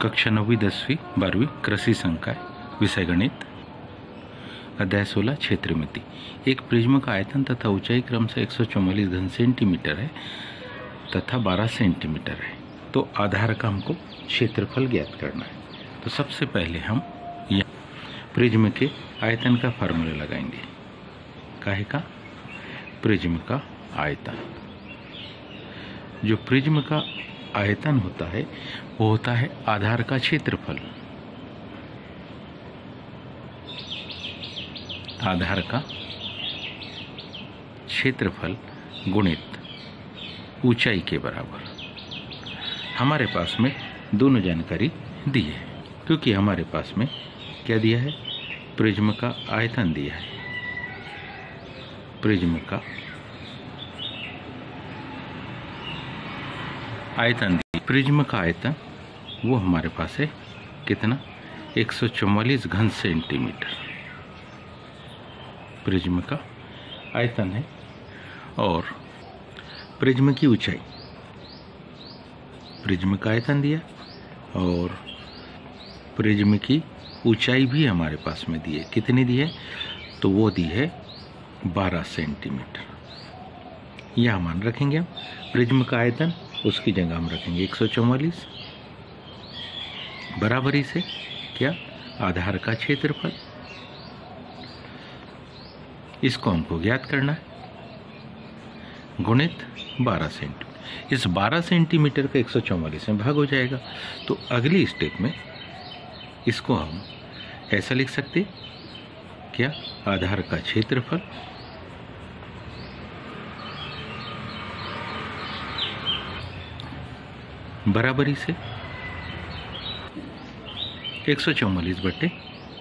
कक्षा नौवीं दसवीं बारहवीं कृषि संकाय, विषय गणित, अध्याय सोलह क्षेत्र मिति। एक प्रिज्म का आयतन तथा ऊंचाई क्रम से एक सौ चौवालीस घन सेंटीमीटर है तथा 12 सेंटीमीटर है। तो आधार का हमको क्षेत्रफल ज्ञात करना है। तो सबसे पहले हम यहाँ प्रिज्म के आयतन का फार्मूला लगाएँगे। काहे का? प्रिज्म का आयतन। जो प्रिज्म का आयतन होता है, वो होता है आधार का क्षेत्रफल। आधार का क्षेत्रफल गुणित ऊंचाई के बराबर। हमारे पास में दोनों जानकारी दी है, क्योंकि हमारे पास में क्या दिया है? प्रिज्म का आयतन दिया है। प्रिज्म का आयतन प्रिज्म का आयतन, वो हमारे पास है, कितना? 144 घन सेंटीमीटर। प्रिज्म का आयतन है, और प्रिज्म की ऊंचाई। प्रिज्म का आयतन दिया, और प्रिज्म की ऊंचाई भी हमारे पास में दी है। कितनी दी है? तो वो दी है 12 सेंटीमीटर। यह मान रखेंगे हम, प्रिज्म का आयतन उसकी जगह हम रखेंगे एक सौ चौवालीस। बराबरी से क्या? आधार का क्षेत्रफल। इसको हमको ज्ञात करना है। गुणित 12 सेंटीमीटर इस 12 सेंटीमीटर का एक सौ चौवालीस में भाग हो जाएगा। तो अगली स्टेप में इसको हम ऐसा लिख सकते क्या? आधार का क्षेत्रफल। बराबरी से? एक सौ चौवालीस बटे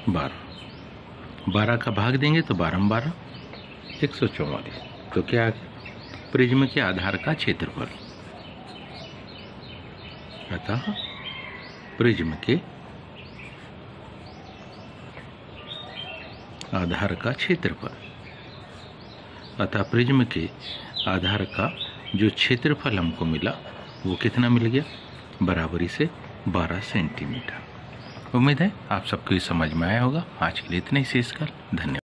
बारह। बारह का भाग देंगे तो बारह बारह। एक सौ चौवालीस। तो क्या प्रिज्म के आधार का क्षेत्रफल? अतः प्रिज्म के आधार का क्षेत्रफल। अतः प्रिज्म के आधार का जो क्षेत्रफल हमको मिला वो कितना मिल गया? बराबरी से 12 सेंटीमीटर। उम्मीद है आप सबको ये समझ में आया होगा। आज के लिए इतना ही, शेष कर धन्यवाद।